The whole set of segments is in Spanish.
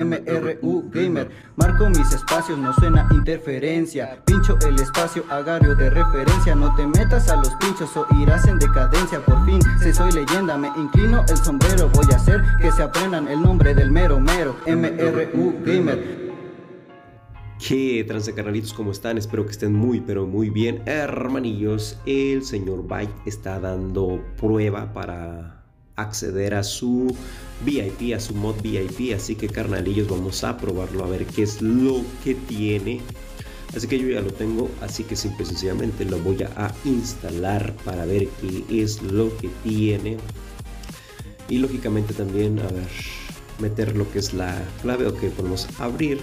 MRU Gamer. Marco mis espacios, no suena interferencia. Pincho el espacio, agario de referencia. No te metas a los pinchos o irás en decadencia. Por fin, se soy leyenda, me inclino el sombrero. Voy a hacer que se aprendan el nombre del mero mero. MRU Gamer. ¿Qué trance carnalitos? ¿Cómo están? Espero que estén muy pero muy bien. Hermanillos, el señor Byte está dando prueba para acceder a su VIP, a su mod VIP. Así que carnalillos, vamos a probarlo a ver qué es lo que tiene. Así que yo ya lo tengo, así que simple y sencillamente lo voy a instalar para ver qué es lo que tiene. Y lógicamente también, a ver, meter lo que es la clave. Ok, podemos abrir.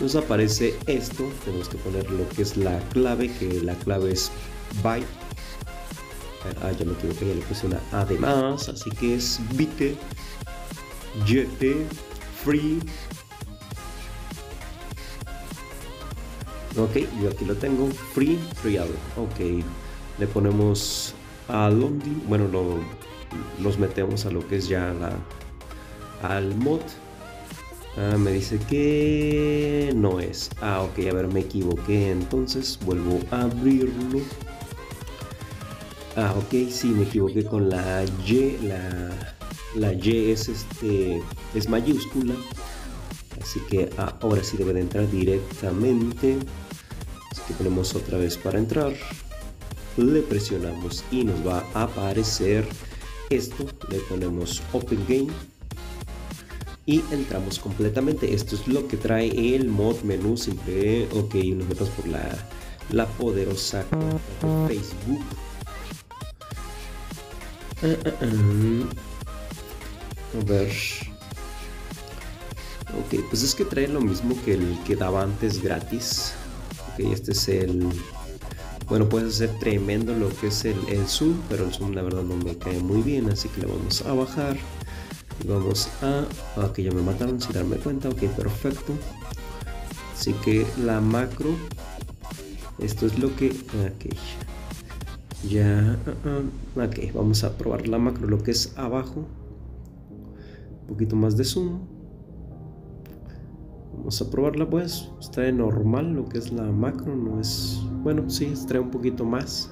Nos aparece esto. Tenemos que poner lo que es la clave, que la clave es byte Ah, ya me equivoqué, ya le puse una A más, así que es Vite GT Free. Ok, yo aquí lo tengo, Free Trial. Ok, le ponemos a Londi, bueno, lo, los metemos a lo que es ya la, al mod. Ah, me dice que no es. Ah, ok, a ver, me equivoqué. Entonces vuelvo a abrirlo. Ah, ok, sí, me equivoqué con la Y. La, la Y es, este, es mayúscula. Así que ahora sí debe de entrar directamente. Así que ponemos otra vez para entrar. Le presionamos y nos va a aparecer esto. Le ponemos Open Game. Y entramos completamente. Esto es lo que trae el mod menú simple. Ok, nos metemos por la, la poderosa Facebook a ver. Ok, pues es que trae lo mismo que el que daba antes gratis. Ok, este es el... Bueno, puede ser tremendo lo que es el, el zoom, pero el zoom la verdad no me cae muy bien, así que le vamos a bajar. Vamos a... Ok, ya me mataron sin darme cuenta, ok, perfecto. Así que la macro... Esto es lo que... Ok, ya, uh, uh, ok, vamos a probar la macro, lo que es abajo. Un poquito más de zoom. Vamos a probarla pues, está normal lo que es la macro, no es... Bueno, sí, trae un poquito más.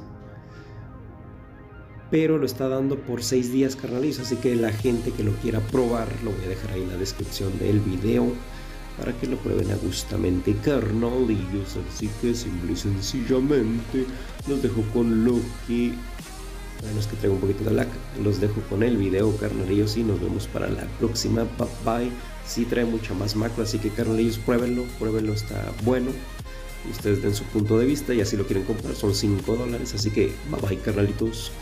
Pero lo está dando por 6 días carnalitos, así que la gente que lo quiera probar, lo voy a dejar ahí en la descripción del video para que lo prueben a gustamente carnalillos así que simple y sencillamente los dejo con lo que bueno, es que traigo un poquito de lag. Los dejo con el video carnalillos y nos vemos para la próxima. Bye bye. Si trae mucha más macro así que carnalillos pruébenlo pruébenlo está bueno. Ustedes den su punto de vista y así lo quieren comprar son 5 dólares así que bye bye carnalitos